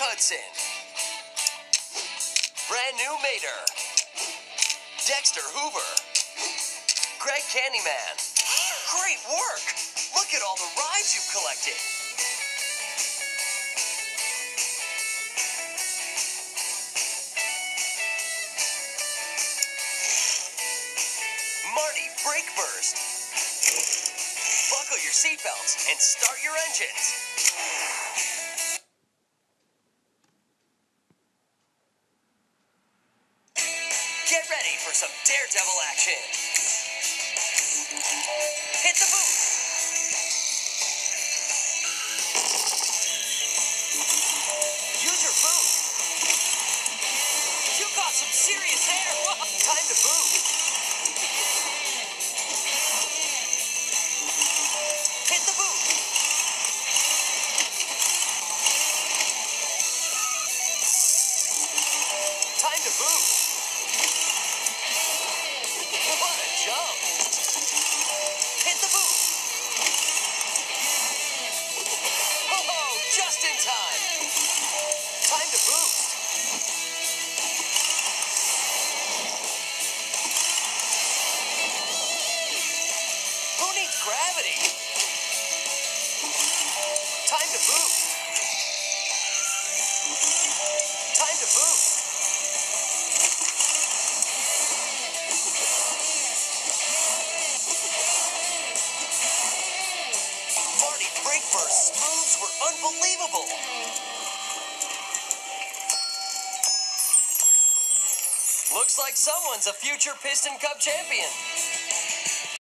Hudson. Brand new Mater. Dexter Hoover. Greg Candyman. Great work! Look at all the rides you've collected. Marty Brakeburst. Buckle your seatbelts and start your engines. Get ready for some daredevil action. Hit the booth. Use your boot. You got some serious hair. Time to boot. Hit the boot. Time to boot. Gravity? Time to boost. Time to boost. Marty Brinkford's moves were unbelievable. Looks like someone's a future Piston Cup champion.